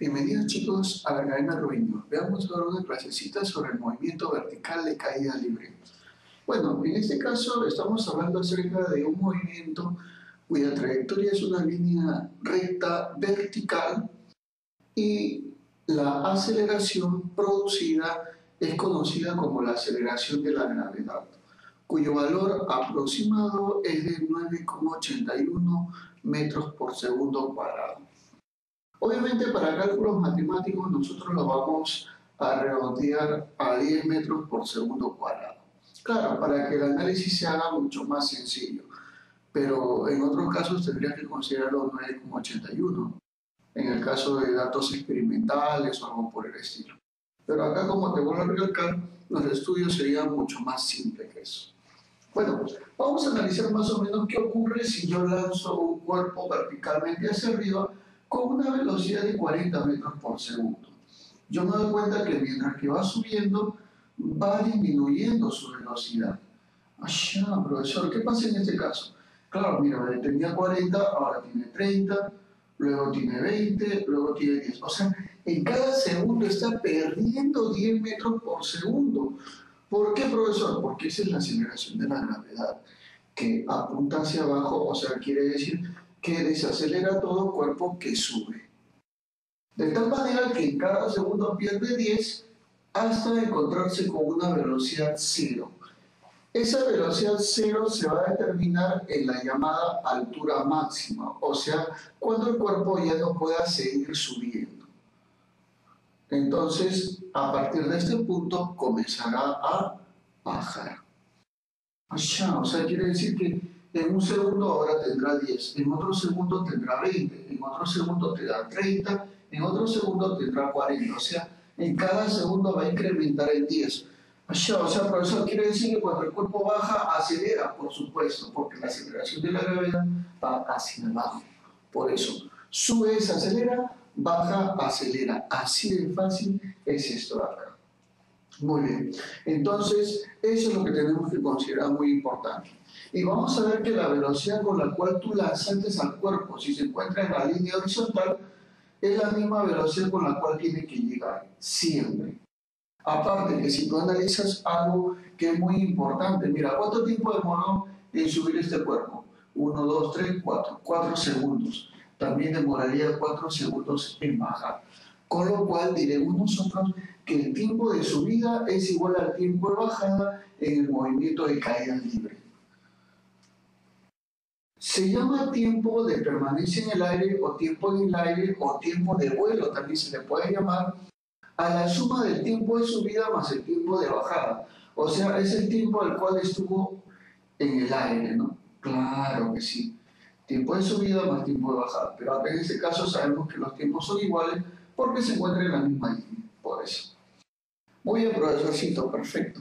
Bienvenidos chicos a la Academia Ruiño. Veamos ahora una clasecita sobre el movimiento vertical de caída libre. Bueno, en este caso estamos hablando acerca de un movimiento cuya trayectoria es una línea recta vertical y la aceleración producida es conocida como la aceleración de la gravedad, cuyo valor aproximado es de 9,81 metros por segundo cuadrado. Obviamente para cálculos matemáticos nosotros lo vamos a redondear a 10 metros por segundo cuadrado. Claro, para que el análisis se haga mucho más sencillo, pero en otros casos tendría que considerarlo 9,81, en el caso de datos experimentales o algo por el estilo. Pero acá, como te vuelvo a recalcar, los estudios serían mucho más simples que eso. Bueno, vamos a analizar más o menos qué ocurre si yo lanzo un cuerpo verticalmente hacia arriba con una velocidad de 40 metros por segundo. Yo me doy cuenta que mientras que va subiendo, va disminuyendo su velocidad. Allá, profesor, ¿qué pasa en este caso? Claro, mira, tenía 40, ahora tiene 30, luego tiene 20, luego tiene 10. O sea, en cada segundo está perdiendo 10 metros por segundo. ¿Por qué, profesor? Porque esa es la aceleración de la gravedad, que apunta hacia abajo, o sea, quiere decir que desacelera todo cuerpo que sube. De tal manera que en cada segundo pierde 10 hasta encontrarse con una velocidad cero. Esa velocidad cero se va a determinar en la llamada altura máxima, o sea, cuando el cuerpo ya no pueda seguir subiendo. Entonces, a partir de este punto comenzará a bajar. o sea, quiere decir que en un segundo ahora tendrá 10, en otro segundo tendrá 20, en otro segundo tendrá 30, en otro segundo tendrá 40, o sea, en cada segundo va a incrementar en 10. O sea, profesor, quiere decir que cuando el cuerpo baja, acelera, por supuesto, porque la aceleración de la gravedad va hacia abajo. Por eso, sube, se acelera, baja, acelera. Así de fácil es esto acá. Muy bien. Entonces, eso es lo que tenemos que considerar muy importante. Y vamos a ver que la velocidad con la cual tú lanzas al cuerpo, si se encuentra en la línea horizontal, es la misma velocidad con la cual tiene que llegar, siempre. Aparte que si tú analizas algo que es muy importante, mira, ¿cuánto tiempo demoró en subir este cuerpo? Uno, dos, tres, cuatro. Cuatro segundos. También demoraría cuatro segundos en bajar. Con lo cual diremos nosotros que el tiempo de subida es igual al tiempo de bajada en el movimiento de caída libre. Se llama tiempo de permanencia en el aire o tiempo en el aire o tiempo de vuelo, también se le puede llamar a la suma del tiempo de subida más el tiempo de bajada. O sea, es el tiempo al cual estuvo en el aire, ¿no? Claro que sí. Tiempo de subida más tiempo de bajada. Pero acá en este caso sabemos que los tiempos son iguales porque se encuentran en la misma línea. Por eso. Muy bien, profesorcito, perfecto.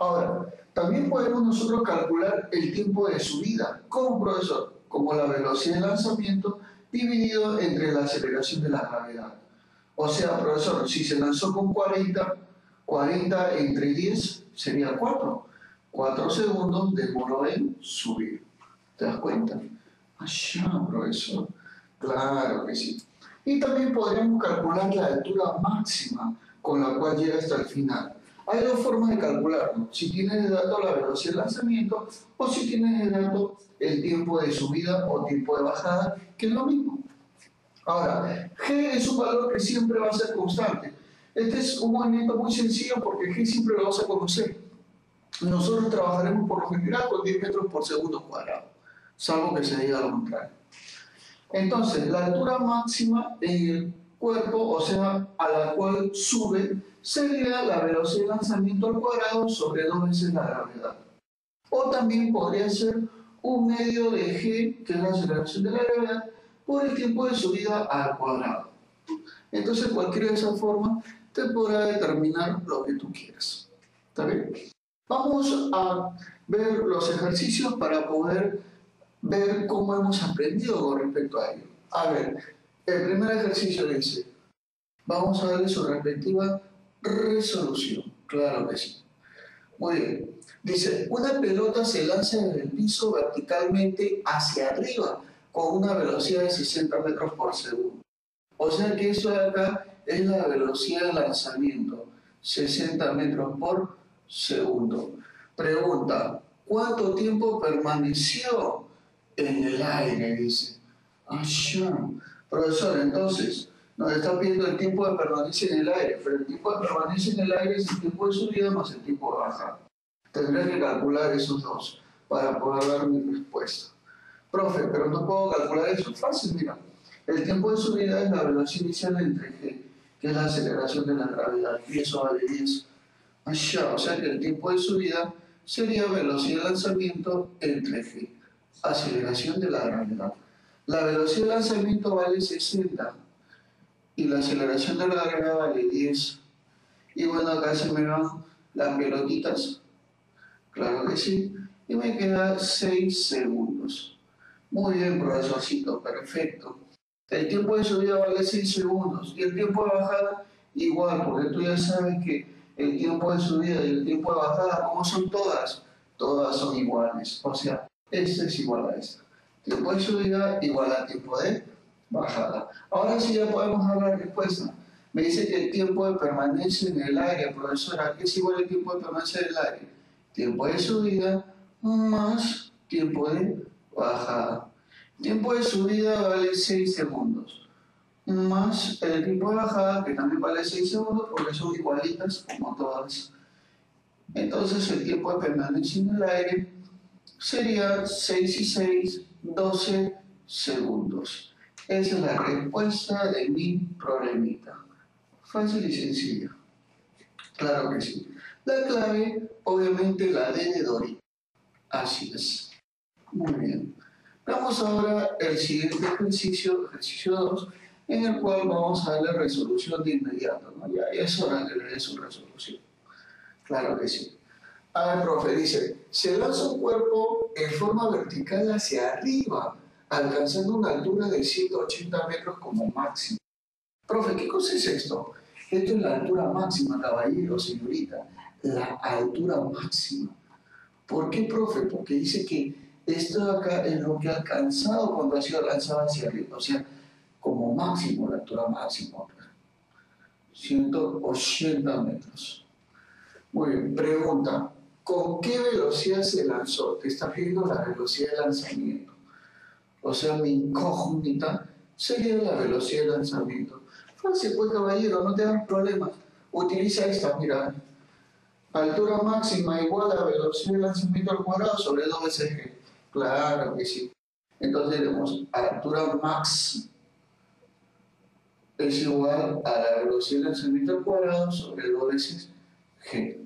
Ahora, también podemos nosotros calcular el tiempo de subida. ¿Cómo, profesor? Como la velocidad de lanzamiento dividido entre la aceleración de la gravedad. O sea, profesor, si se lanzó con 40, 40 entre 10 sería 4. 4 segundos demoró en subir. ¿Te das cuenta? Allá, profesor. Claro que sí. Y también podríamos calcular la altura máxima con la cual llega hasta el final. Hay dos formas de calcularlo. Si tienes de dato la velocidad de lanzamiento o si tienes de dato el tiempo de subida o tiempo de bajada, que es lo mismo. Ahora, G es un valor que siempre va a ser constante. Este es un movimiento muy sencillo porque G siempre lo vas a conocer. Nosotros trabajaremos por lo general con 10 metros por segundo cuadrado, salvo que se diga lo contrario. Entonces, la altura máxima en el cuerpo, o sea, a la cual sube, sería la velocidad de lanzamiento al cuadrado sobre dos veces la gravedad. O también podría ser un medio de g, que es la aceleración de la gravedad, por el tiempo de subida al cuadrado. Entonces, cualquiera de esas formas te podrá determinar lo que tú quieras. ¿Está bien? Vamos a ver los ejercicios para poder ver cómo hemos aprendido con respecto a ello. A ver, el primer ejercicio dice, vamos a darle su respectiva resolución. Claro que sí. Muy bien. Dice, una pelota se lanza en el piso verticalmente hacia arriba con una velocidad de 60 metros por segundo. O sea que eso de acá es la velocidad de lanzamiento, 60 metros por segundo. Pregunta, ¿cuánto tiempo permaneció en el aire? Dice. Ah, Profesor, entonces, nos está pidiendo el tiempo de permanecer en el aire, pero el tiempo de permanecer en el aire es el tiempo de subida más el tiempo de bajada. Tendré que calcular esos dos para poder dar mi respuesta. Profe, pero no puedo calcular eso. Fácil, mira. El tiempo de subida es la velocidad inicial entre g, que es la aceleración de la gravedad, y eso vale 10. Allá, o sea que el tiempo de subida sería velocidad de lanzamiento entre g, aceleración de la gravedad. La velocidad de lanzamiento vale 60 y la aceleración de la gravedad vale 10. Y bueno, acá se me van las pelotitas. Claro que sí. Y me queda 6 segundos. Muy bien, profesorcito, perfecto. El tiempo de subida vale 6 segundos y el tiempo de bajada igual, porque tú ya sabes que el tiempo de subida y el tiempo de bajada, ¿cómo son todas? Todas son iguales. O sea, este es igual a este. Tiempo de subida igual a tiempo de bajada. Ahora sí ya podemos hablar de respuesta. Me dice que el tiempo de permanencia en el aire, profesora, ¿qué es igual al tiempo de permanencia en el aire? Tiempo de subida más tiempo de bajada. Tiempo de subida vale 6 segundos, más el tiempo de bajada, que también vale 6 segundos, porque son igualitas como todas. Entonces el tiempo de permanencia en el aire sería 6 y 6, 12 segundos. Esa es la respuesta de mi problemita. Fácil y sencillo. Claro que sí. La clave, obviamente, la D de Dori. Así es. Muy bien. Vamos ahora al siguiente ejercicio, ejercicio 2, en el cual vamos a darle resolución de inmediato. ¿no? Ya, es hora que le dé su resolución. Claro que sí. A ver, profe, dice, se lanza un cuerpo en forma vertical hacia arriba alcanzando una altura de 180 metros como máximo. Profe, ¿qué cosa es esto? Esto es la altura máxima, caballero, señorita, la altura máxima. ¿Por qué, profe? Porque dice que esto acá es lo que ha alcanzado cuando ha sido lanzado hacia arriba, o sea, como máximo, la altura máxima. 180 metros. Muy bien, pregunta, ¿con qué velocidad se lanzó? Te está pidiendo la velocidad de lanzamiento o sea, mi incógnita, sería la velocidad de lanzamiento. Fácil, pues caballero, no te hagas problemas. Utiliza esta, mira. Altura máxima igual a velocidad de lanzamiento al cuadrado sobre 2 veces g. Claro que sí. Entonces tenemos altura max es igual a la velocidad de lanzamiento al cuadrado sobre 2 veces g.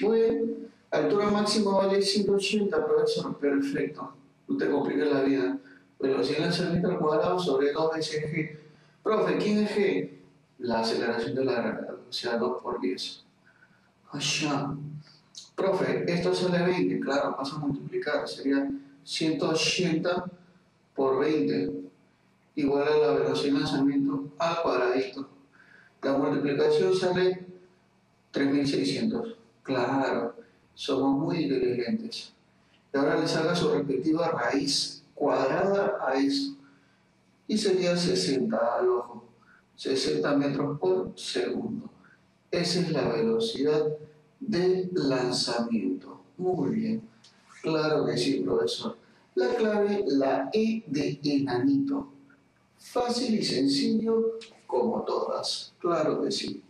Muy bien. Altura máxima vale 180, profesor. Perfecto. No te compliques la vida velocidad de lanzamiento al cuadrado sobre 2 veces g. Profe, ¿quién es g? La aceleración de la sea, 2 por 10. Allá. Profe, esto sale 20, claro, pasa a multiplicar, sería 180 por 20, igual a la velocidad de lanzamiento al cuadradito. La multiplicación sale 3600. Claro, somos muy inteligentes. Y ahora les haga su respectiva raíz cuadrada a eso. Y sería 60 al ojo, 60 metros por segundo. Esa es la velocidad de lanzamiento. Muy bien. Claro que sí, profesor. La clave, la E de enanito. Fácil y sencillo como todas. Claro que sí.